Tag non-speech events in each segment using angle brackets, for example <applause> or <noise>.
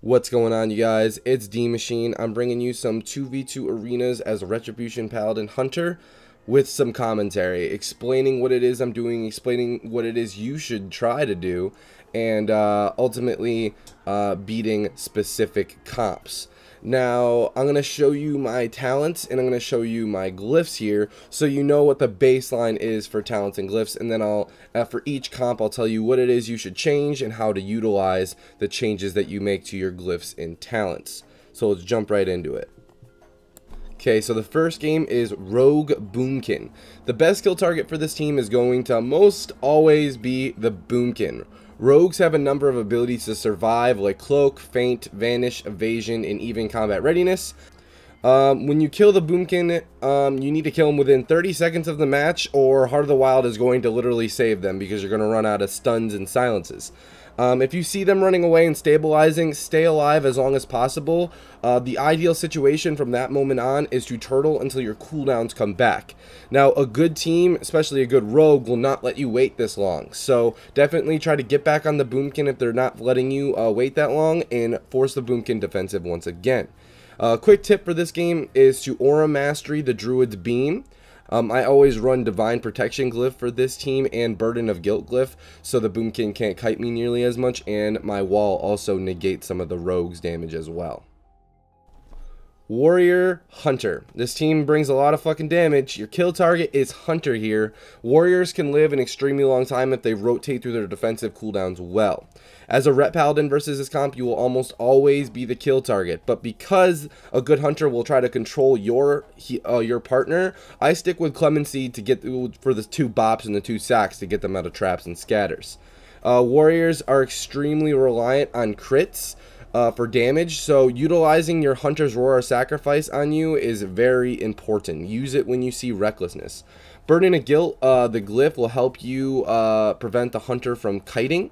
What's going on, you guys? It's D Machine. I'm bringing you some 2v2 arenas as Retribution Paladin Hunter with some commentary, explaining what it is I'm doing, explaining what it is you should try to do, and uh, ultimately uh, beating specific comps. Now, I'm going to show you my talents and I'm going to show you my glyphs here so you know what the baseline is for talents and glyphs and then I'll, for each comp, I'll tell you what it is you should change and how to utilize the changes that you make to your glyphs and talents. So let's jump right into it. Okay, so the first game is Rogue Boomkin. The best kill target for this team is going to most always be the Boomkin. Rogues have a number of abilities to survive like Cloak, Feint, Vanish, Evasion, and even Combat Readiness. Um, when you kill the Boomkin, um, you need to kill him within 30 seconds of the match or Heart of the Wild is going to literally save them because you're going to run out of stuns and silences. Um, if you see them running away and stabilizing, stay alive as long as possible. Uh, the ideal situation from that moment on is to turtle until your cooldowns come back. Now, a good team, especially a good rogue, will not let you wait this long. So definitely try to get back on the Boomkin if they're not letting you uh, wait that long and force the Boomkin defensive once again. A uh, quick tip for this game is to Aura Mastery the Druid's Beam. Um, I always run Divine Protection Glyph for this team and Burden of Guilt Glyph, so the Boomkin can't kite me nearly as much, and my wall also negates some of the rogue's damage as well. Warrior Hunter. This team brings a lot of fucking damage. Your kill target is Hunter here. Warriors can live an extremely long time if they rotate through their defensive cooldowns well. As a Ret Paladin versus this comp, you will almost always be the kill target. But because a good Hunter will try to control your uh, your partner, I stick with Clemency to get for the two bops and the two sacks to get them out of traps and scatters. Uh, warriors are extremely reliant on crits uh, for damage. So utilizing your Hunter's Roar of Sacrifice on you is very important. Use it when you see Recklessness. Burden of Guilt, uh, the glyph will help you uh, prevent the Hunter from kiting.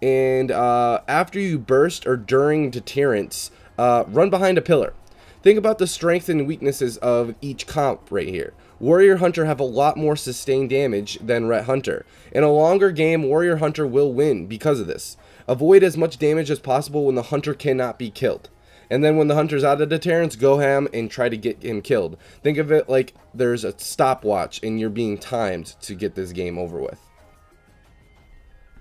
And uh, after you burst or during deterrence, uh, run behind a pillar. Think about the strengths and weaknesses of each comp right here. Warrior Hunter have a lot more sustained damage than Ret Hunter. In a longer game, Warrior Hunter will win because of this. Avoid as much damage as possible when the hunter cannot be killed. And then when the hunter's out of deterrence, go ham and try to get him killed. Think of it like there's a stopwatch and you're being timed to get this game over with.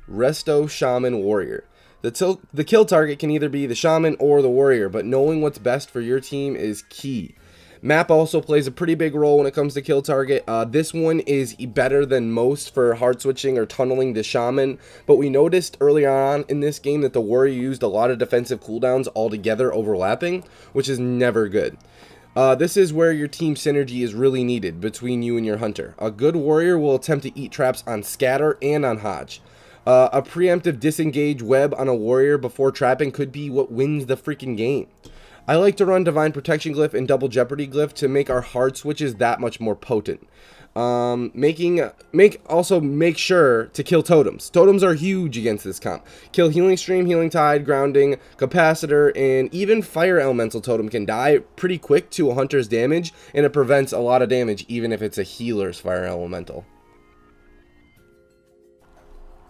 Resto Shaman Warrior. The, the kill target can either be the Shaman or the Warrior, but knowing what's best for your team is key. Map also plays a pretty big role when it comes to kill target. Uh, this one is better than most for hard switching or tunneling the Shaman, but we noticed earlier on in this game that the Warrior used a lot of defensive cooldowns altogether overlapping, which is never good. Uh, this is where your team synergy is really needed between you and your hunter. A good warrior will attempt to eat traps on scatter and on hodge. Uh, a preemptive disengage web on a warrior before trapping could be what wins the freaking game. I like to run Divine Protection Glyph and Double Jeopardy Glyph to make our hard switches that much more potent. Um, making make also make sure to kill totems. Totems are huge against this comp. Kill Healing Stream, Healing Tide, Grounding, Capacitor, and even Fire Elemental Totem can die pretty quick to a Hunter's damage, and it prevents a lot of damage even if it's a healer's Fire Elemental.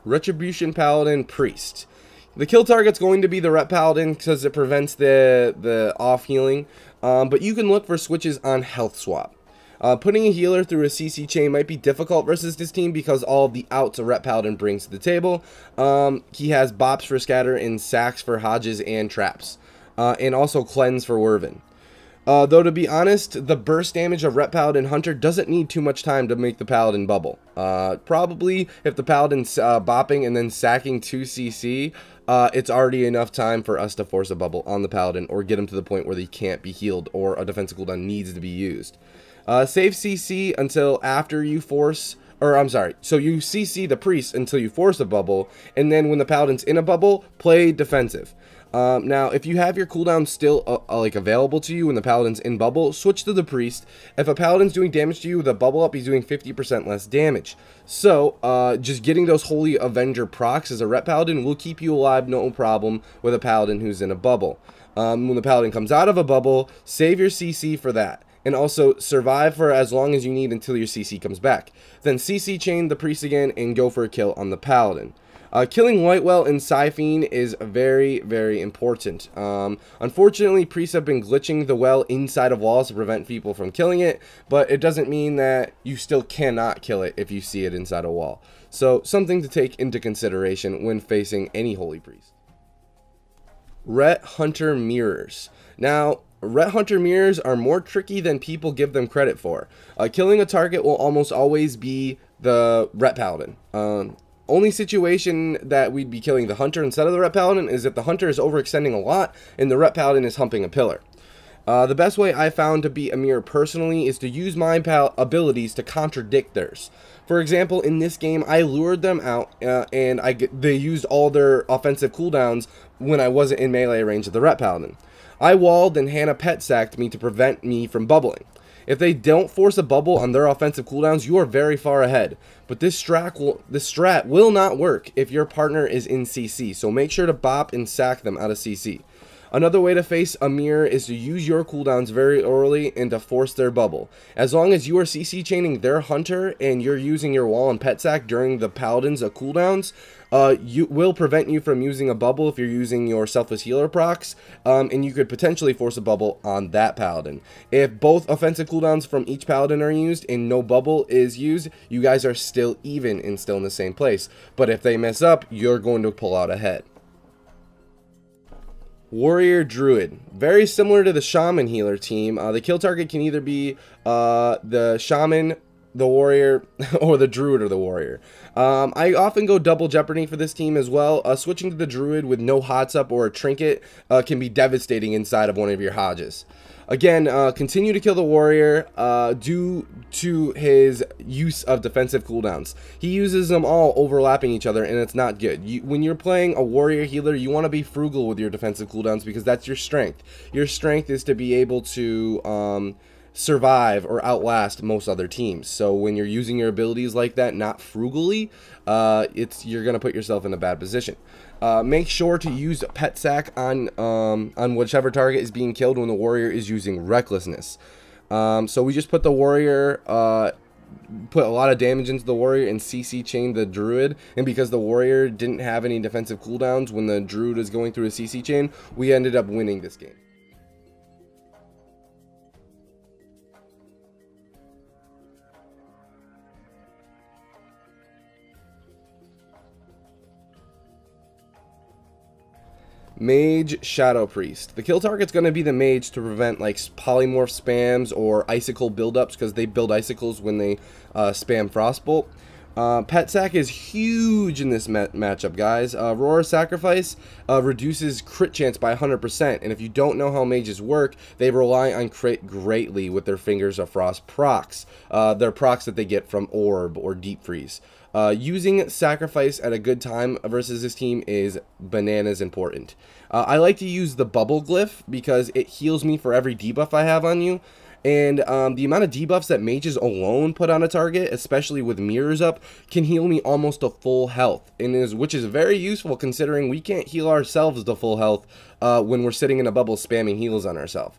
Retribution Paladin Priest. The kill target's going to be the Ret Paladin because it prevents the, the off healing, um, but you can look for switches on health swap. Uh, putting a healer through a CC chain might be difficult versus this team because all the outs a Ret Paladin brings to the table. Um, he has bops for scatter and sacks for hodges and traps, uh, and also cleanse for Wyvern. Uh, though to be honest, the burst damage of Ret Paladin Hunter doesn't need too much time to make the Paladin bubble. Uh, probably if the Paladin's uh, bopping and then sacking 2cc, uh, it's already enough time for us to force a bubble on the Paladin or get him to the point where he can't be healed or a defensive cooldown needs to be used. Uh, save CC until after you force or I'm sorry, so you CC the priest until you force a bubble, and then when the paladin's in a bubble, play defensive. Um, now, if you have your cooldown still uh, uh, like available to you when the paladin's in bubble, switch to the priest. If a paladin's doing damage to you with a bubble up, he's doing 50% less damage. So, uh, just getting those Holy Avenger procs as a Ret paladin will keep you alive, no problem, with a paladin who's in a bubble. Um, when the paladin comes out of a bubble, save your CC for that and also survive for as long as you need until your CC comes back. Then CC chain the priest again and go for a kill on the paladin. Uh, killing Lightwell in Psyfiend is very, very important. Um, unfortunately, priests have been glitching the well inside of walls to prevent people from killing it, but it doesn't mean that you still cannot kill it if you see it inside a wall. So, something to take into consideration when facing any Holy Priest. Ret Hunter Mirrors. Now, Ret Hunter mirrors are more tricky than people give them credit for. Uh, killing a target will almost always be the Ret Paladin. Um, only situation that we'd be killing the Hunter instead of the Ret Paladin is if the Hunter is overextending a lot and the Ret Paladin is humping a pillar. Uh, the best way I found to beat a mirror personally is to use my abilities to contradict theirs. For example, in this game, I lured them out uh, and I they used all their offensive cooldowns when I wasn't in melee range of the Ret Paladin. I walled and Hannah pet sacked me to prevent me from bubbling. If they don't force a bubble on their offensive cooldowns, you are very far ahead. But this strat will this strat will not work if your partner is in CC. So make sure to bop and sack them out of CC. Another way to face a mirror is to use your cooldowns very early and to force their bubble. As long as you are CC chaining their hunter and you're using your wall and pet sack during the paladin's cooldowns, uh, you will prevent you from using a bubble if you're using your selfless healer procs, um, and you could potentially force a bubble on that paladin. If both offensive cooldowns from each paladin are used and no bubble is used, you guys are still even and still in the same place. But if they mess up, you're going to pull out ahead. Warrior Druid. Very similar to the Shaman healer team. Uh, the kill target can either be uh, the Shaman, the Warrior, <laughs> or the Druid or the Warrior. Um, I often go double Jeopardy for this team as well. Uh, switching to the Druid with no Hots Up or a Trinket uh, can be devastating inside of one of your Hodges. Again, uh, continue to kill the warrior uh, due to his use of defensive cooldowns. He uses them all overlapping each other, and it's not good. You, when you're playing a warrior healer, you want to be frugal with your defensive cooldowns because that's your strength. Your strength is to be able to... Um, survive or outlast most other teams. So when you're using your abilities like that, not frugally, uh, it's you're gonna put yourself in a bad position. Uh, make sure to use pet sack on um, on whichever target is being killed when the warrior is using recklessness. Um, so we just put the warrior. Uh, put a lot of damage into the warrior and CC chain the druid and because the warrior didn't have any defensive cooldowns when the druid is going through a CC chain we ended up winning this game. Mage Shadow Priest. The kill target's going to be the mage to prevent like polymorph spams or icicle buildups because they build icicles when they uh, spam Frostbolt. Uh, Pet Sack is huge in this ma matchup, guys. Uh, Roar of Sacrifice uh, reduces crit chance by 100%, and if you don't know how mages work, they rely on crit greatly with their Fingers of Frost procs. Uh, their procs that they get from Orb or Deep Freeze. Uh, using Sacrifice at a good time versus this team is bananas important. Uh, I like to use the Bubble Glyph because it heals me for every debuff I have on you. And um, the amount of debuffs that mages alone put on a target, especially with mirrors up, can heal me almost to full health, and is which is very useful considering we can't heal ourselves to full health uh, when we're sitting in a bubble spamming heals on ourselves.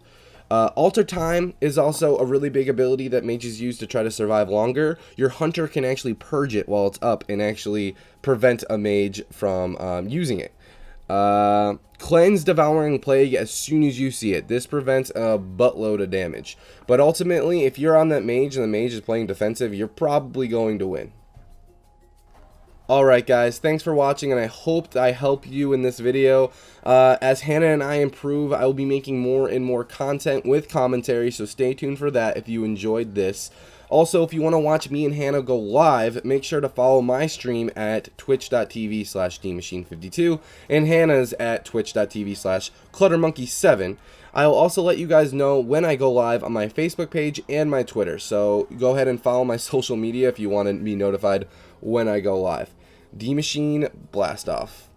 Uh, Alter Time is also a really big ability that mages use to try to survive longer. Your hunter can actually purge it while it's up and actually prevent a mage from um, using it. Uh, cleanse Devouring Plague as soon as you see it. This prevents a buttload of damage. But ultimately, if you're on that mage and the mage is playing defensive, you're probably going to win. Alright guys, thanks for watching and I hope I help you in this video. Uh, as Hannah and I improve, I will be making more and more content with commentary, so stay tuned for that if you enjoyed this. Also, if you want to watch me and Hannah go live, make sure to follow my stream at twitch.tv slash dmachine52 and Hannah's at twitch.tv slash cluttermonkey7. I will also let you guys know when I go live on my Facebook page and my Twitter, so go ahead and follow my <laughs> social media if you want to be notified when I go live. D Machine Blast Off.